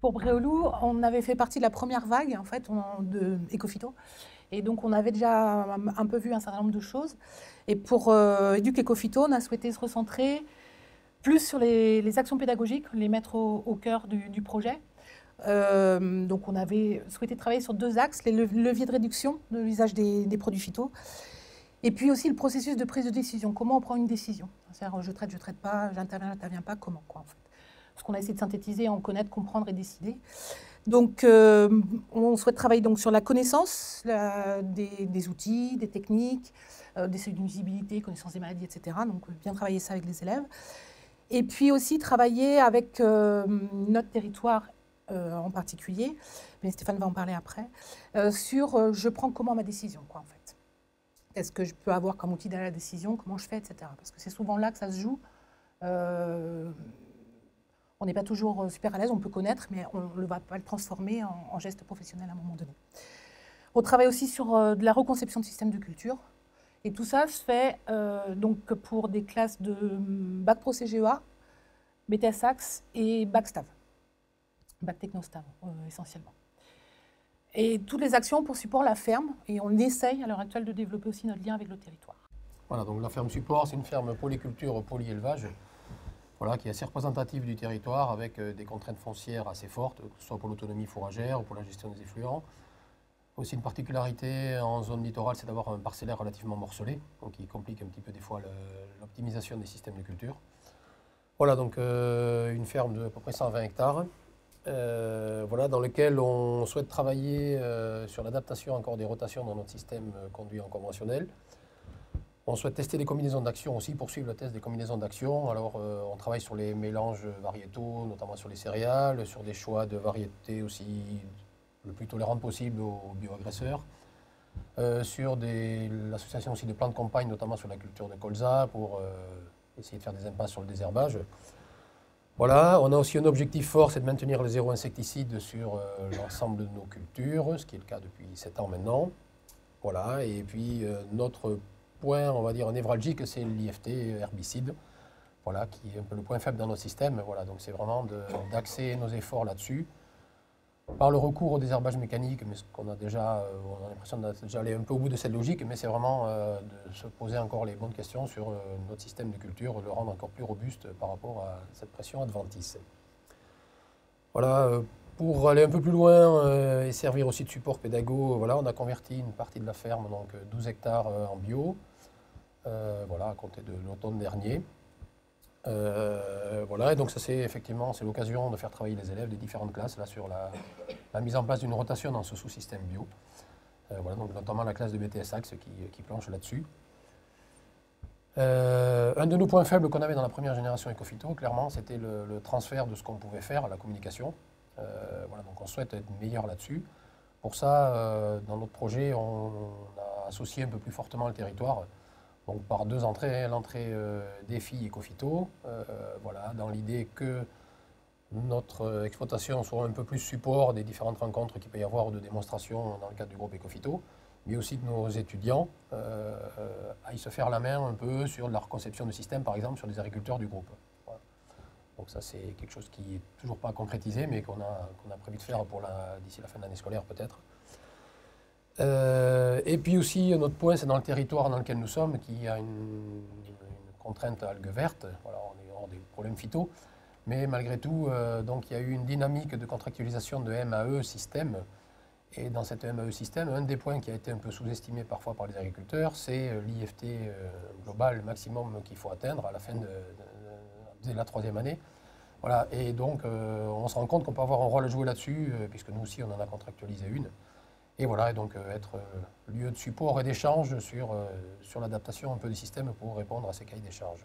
Pour Bréolou, on avait fait partie de la première vague en fait de Ecofito. Et donc, on avait déjà un peu vu un certain nombre de choses. Et pour euh, Ecofito, on a souhaité se recentrer plus sur les, actions pédagogiques, les mettre au, cœur du, projet. Euh, donc, on avait souhaité travailler sur deux axes les leviers de réduction de l'usage des, produits phyto, et puis aussi le processus de prise de décision. Comment on prend une décision? C'est-à-dire, je traite, je traite pas, j'interviens, j'interviens pas, comment quoi, en fait? Ce qu'on a essayé de synthétiser, en connaître, comprendre et décider. Donc, euh, on souhaite travailler donc sur la connaissance des, outils, des techniques, euh, des seuils de connaissance des maladies, etc. Donc, bien travailler ça avec les élèves. Et puis aussi travailler avec euh, notre territoire en particulier, mais Stéphane va en parler après, sur je prends comment ma décision, quoi, en fait. Est-ce que je peux avoir comme outil de la décision, comment je fais, etc. Parce que c'est souvent là que ça se joue on n'est pas toujours euh, super à l'aise, on peut connaître, mais on ne va pas le transformer en, geste professionnel à un moment donné. On travaille aussi sur euh, de la reconception de systèmes de culture. Et tout ça se fait euh, donc pour des classes de mm, Bac Pro CGEA, BTS et Bac Stav. Bac Techno Stav, essentiellement. Et toutes les actions pour support la ferme. Et on essaye à l'heure actuelle de développer aussi notre lien avec le territoire. Voilà, donc la ferme support, c'est une ferme polyculture, polyélevage voilà, qui est assez représentative du territoire avec euh, des contraintes foncières assez fortes, que ce soit pour l'autonomie fourragère ou pour la gestion des effluents. Aussi une particularité en zone littorale, c'est d'avoir un parcellaire relativement morcelé, donc qui complique un petit peu des fois l'optimisation des systèmes de culture. Voilà, donc euh, une ferme de à peu près 120 hectares, euh, voilà, dans lequel on souhaite travailler sur l'adaptation encore des rotations dans notre système conduit en conventionnel. On souhaite tester des combinaisons d'action aussi, poursuivre le test des combinaisons d'action. Alors, euh, on travaille sur les mélanges variétaux, notamment sur les céréales, sur des choix de variétés aussi le plus tolérantes possible aux bioagresseurs, euh, sur l'association aussi de plantes campagne, notamment sur la culture de colza, pour euh, essayer de faire des impasses sur le désherbage. Voilà, on a aussi un objectif fort, c'est de maintenir le zéro insecticide sur l'ensemble de nos cultures, ce qui est le cas depuis 7 ans maintenant. Voilà, et puis notre point, on va dire, névralgique, c'est l'IFT herbicide, voilà, qui est un peu le point faible dans notre système. Voilà, donc c'est vraiment d'axer nos efforts là-dessus. Par le recours au désherbage mécanique, mais qu'on a déjà, euh, on a l'impression allé un peu au bout de cette logique, mais c'est vraiment euh, de se poser encore les bonnes questions sur euh, notre système de culture, le rendre encore plus robuste par rapport à cette pression adventice. Voilà, pour aller un peu plus loin et servir aussi de support pédago, voilà, on a converti une partie de la ferme, donc 12 hectares en bio, euh, voilà, à compter de l'automne dernier. Euh, voilà, donc ça c'est effectivement c'est l'occasion de faire travailler les élèves des différentes classes là, sur la, mise en place d'une rotation dans ce sous-système bio. Euh, voilà, donc notamment la classe de BTS Axe qui, qui planche là-dessus. un de nos points faibles qu'on avait dans la première génération Ecofito, clairement, c'était le, transfert de ce qu'on pouvait faire à la communication. voilà, donc on souhaite être meilleur là-dessus. Pour ça, dans notre projet, on, a associé un peu plus fortement le territoire donc par deux entrées, l'entrée euh, des filles et Cofito, euh, voilà, dans l'idée que notre exploitation soit un peu plus support des différentes rencontres qu'il peut y avoir de démonstrations dans le cadre du groupe Ecofito, mais aussi que nos étudiants euh, aillent se faire la main un peu sur la reconception du système, par exemple sur les agriculteurs du groupe. Donc ça, c'est quelque chose qui n'est toujours pas concrétisé, mais qu'on a, a, prévu de faire d'ici la fin de l'année scolaire peut-être. Euh, et puis aussi, notre point, c'est dans le territoire dans lequel nous sommes, qui a une, contrainte algue verte. Voilà, on est hors des problèmes phyto. Mais malgré tout, euh, donc, il y a eu une dynamique de contractualisation de MAE système. Et dans cette MAE système, un des points qui a été un peu sous-estimé parfois par les agriculteurs, c'est euh, l'IFT global maximum qu'il faut atteindre à la fin de, la troisième année. Voilà, et donc on se rend compte qu'on peut avoir un rôle à jouer là-dessus, puisque nous aussi on en a contractualisé une. Et voilà, donc euh, être euh, lieu de support et d'échange sur, euh, l'adaptation un peu du système pour répondre à ces cahiers des charges.